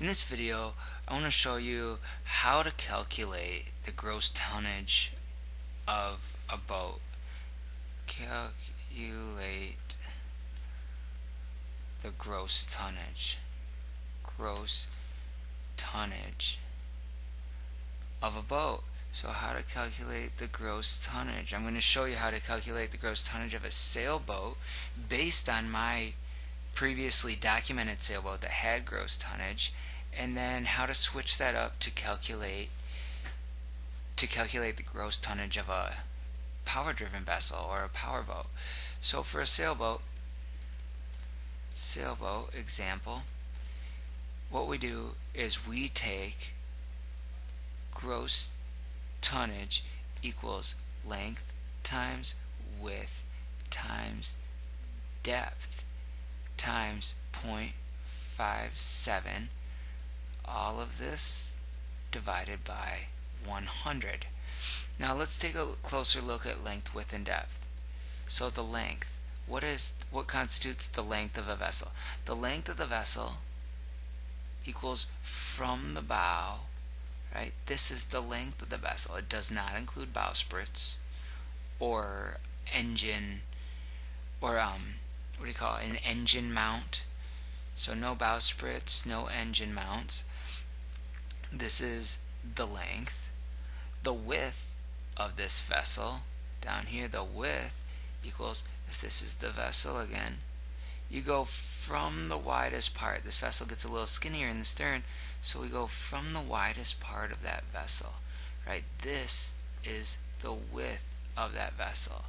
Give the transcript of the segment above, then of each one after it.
In this video, I want to show you how to calculate the gross tonnage of a boat. Calculate the gross tonnage. Gross tonnage of a boat. So how to calculate the gross tonnage. I'm going to show you how to calculate the gross tonnage of a sailboat based on my previously documented sailboat that had gross tonnage and then how to switch that up to calculate to calculate the gross tonnage of a power driven vessel or a powerboat. So for a sailboat sailboat example what we do is we take gross tonnage equals length times width times depth times 0.57 all of this divided by 100 now let's take a closer look at length width and depth so the length what is what constitutes the length of a vessel the length of the vessel equals from the bow right? This is the length of the vessel. It does not include bowsprits or engine or um what do you call it? An engine mount. So no bowsprits, no engine mounts. This is the length. The width of this vessel down here, the width equals if this is the vessel again, you go from the widest part. This vessel gets a little skinnier in the stern, so we go from the widest part of that vessel. Right? This is the width of that vessel.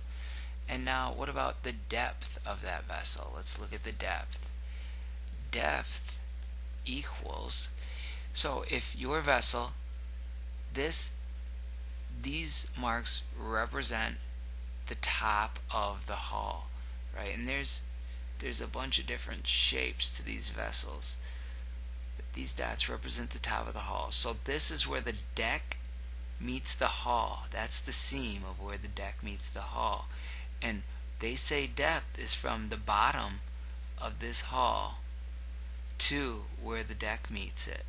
And now, what about the depth of that vessel? Let's look at the depth. Depth equals, so if your vessel, this, these marks represent the top of the hull, right? And there's there's a bunch of different shapes to these vessels. But these dots represent the top of the hull. So this is where the deck meets the hull. That's the seam of where the deck meets the hull. And they say depth is from the bottom of this hull to where the deck meets it.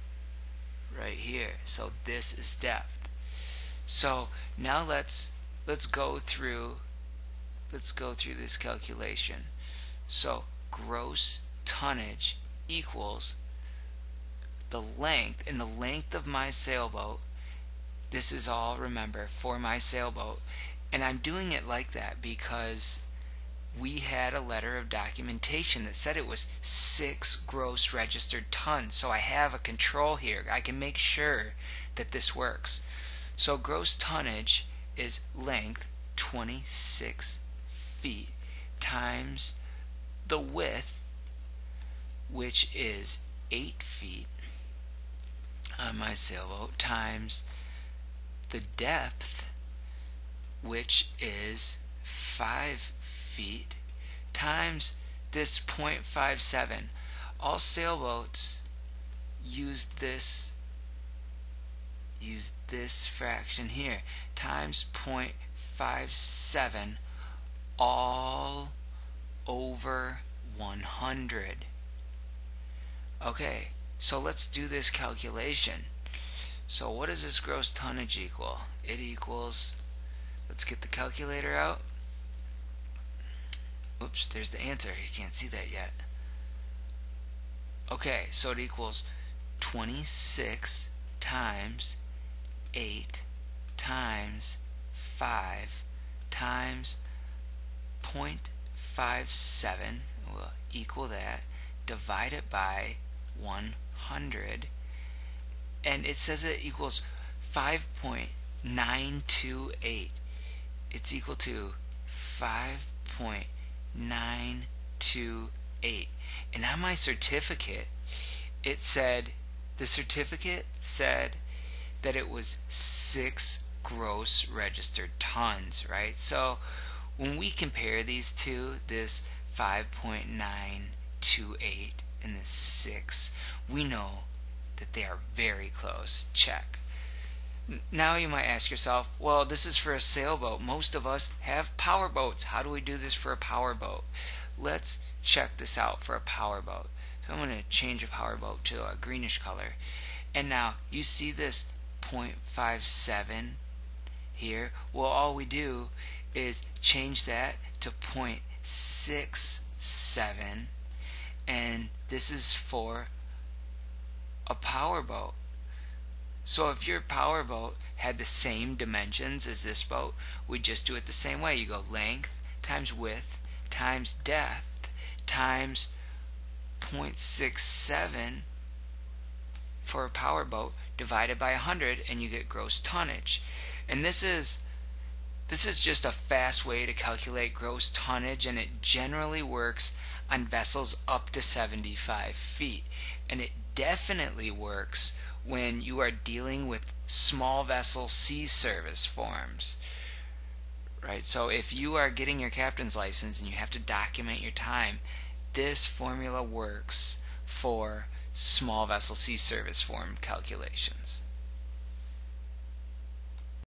Right here. So this is depth. So now let's let's go through let's go through this calculation. So gross tonnage equals the length, and the length of my sailboat, this is all, remember, for my sailboat. And I'm doing it like that because we had a letter of documentation that said it was six gross registered tons. So I have a control here. I can make sure that this works. So gross tonnage is length 26 feet times the width, which is 8 feet on my sailboat, times the depth, which is 5 feet, times this 0.57. All sailboats use this use this fraction here times 0.57 all over 100. Okay, so let's do this calculation. So what does this gross tonnage equal? It equals, let's get the calculator out. Oops, there's the answer. You can't see that yet. Okay, so it equals 26 times 8 times 5 times point five seven will equal that divide it by 100 and it says it equals 5.928 it's equal to 5.928 and on my certificate it said the certificate said that it was six gross registered tons right so when we compare these two, this 5.928 and this 6, we know that they are very close. Check. Now you might ask yourself, well, this is for a sailboat. Most of us have power boats. How do we do this for a power boat? Let's check this out for a power boat. So I'm going to change a powerboat to a greenish color. And now you see this 0.57 here. Well, all we do is change that to 0.67 and this is for a powerboat. So if your power boat had the same dimensions as this boat, we just do it the same way. You go length times width times depth times 0.67 for a power boat divided by 100 and you get gross tonnage. And this is this is just a fast way to calculate gross tonnage and it generally works on vessels up to 75 feet. And it definitely works when you are dealing with small vessel sea service forms. Right? So if you are getting your captain's license and you have to document your time, this formula works for small vessel sea service form calculations.